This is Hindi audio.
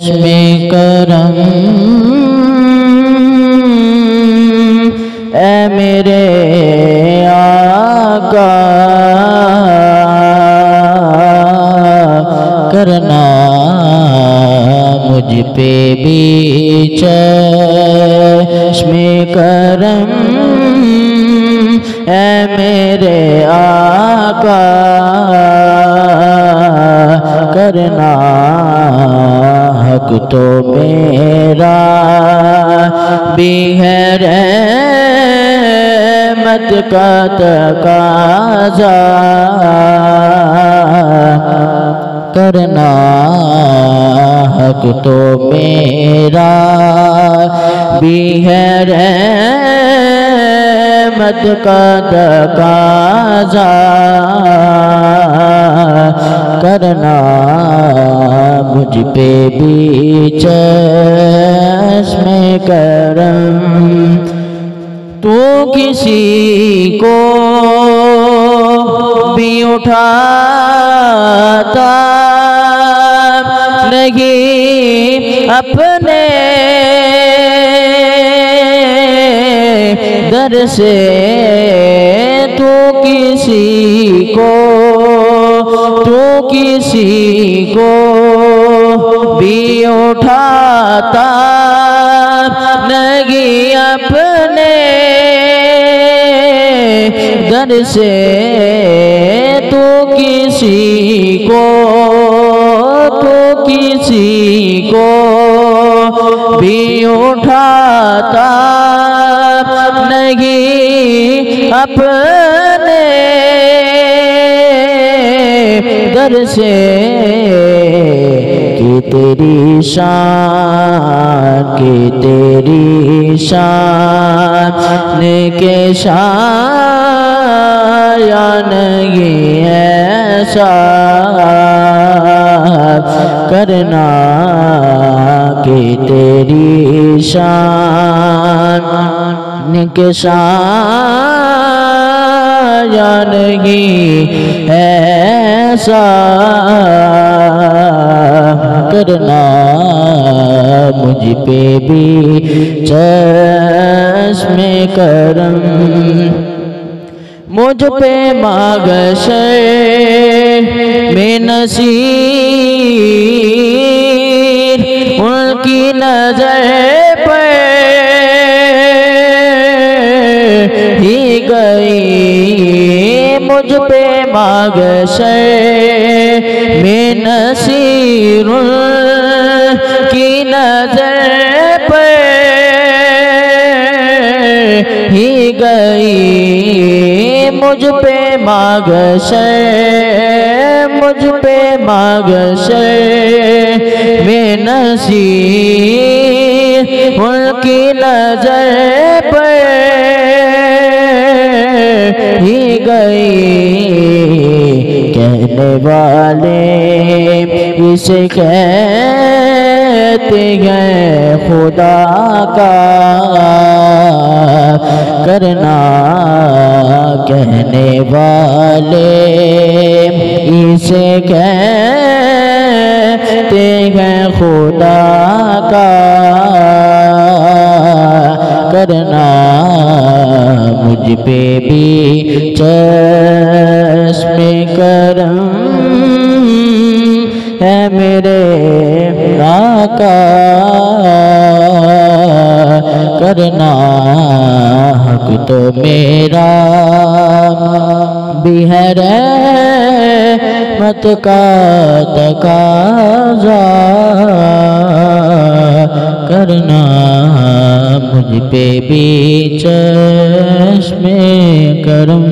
में करम। ए मेरे आका करना मुझ पे बीच चश्मे करम। हक तो मेरा भी है रहमत का तकाजा करना हक तो मेरा भी है रहमत का तकाजा करना मुझ पे भी चश्मे करम। तू किसी को भी उठाता नहीं। अपने दर से उठाता नहीं अपने दर से तू किसी को, तू किसी को भी उठाता नहीं अपने दर से तेरी शान कि तेरी शान के शाया नहीं ऐसा करना कि तेरी शान के शाया नहीं ऐसा करना मुझ पे भी चश्मे करम। मुझ पे मागश में नसी उनकी नज़र मुझ पे मागशे में नसीर की नज़र पर ही गई। मुझ पे मागशे मुझ पे मागशे में नसीर उनकी नज़र पर कहने वाले इसे कहते हैं, खुदा का करना कहने वाले इसे कहते हैं, खुदा का करना मुझ पे भी चश्मे करम आका करना हक तो मेरा। है, मत का तकाजा। करना मुझ पे भी चश्मे करम